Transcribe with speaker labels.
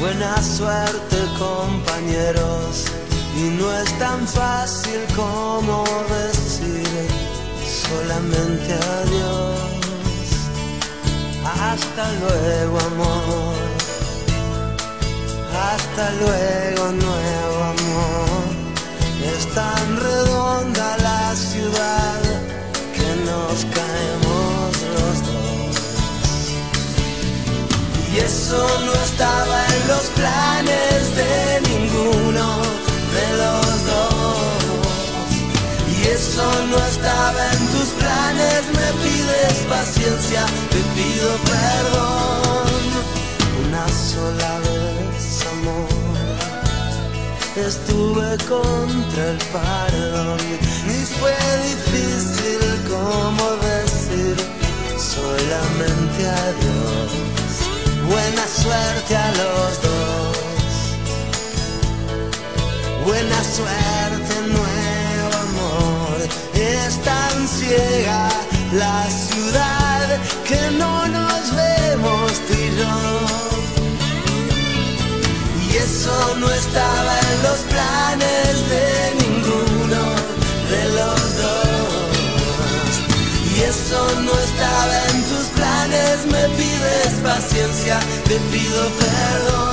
Speaker 1: Buena suerte compañeros, y no es tan fácil como decir solamente adiós. Hasta luego amor, hasta luego nuevo amor. Es tan redonda la ciudad que nos caemos Y eso no estaba en los planes de ninguno de los dos. Y eso no estaba en tus planes, me pides paciencia, te pido perdón. Una sola vez, amor, estuve contra el perdón y fue difícil como decir solamente adiós. Buena suerte a los dos. Buena suerte, nuevo amor. Es tan ciega la ciudad que no nos vemos tú y. Y eso no estaba te pido perdón.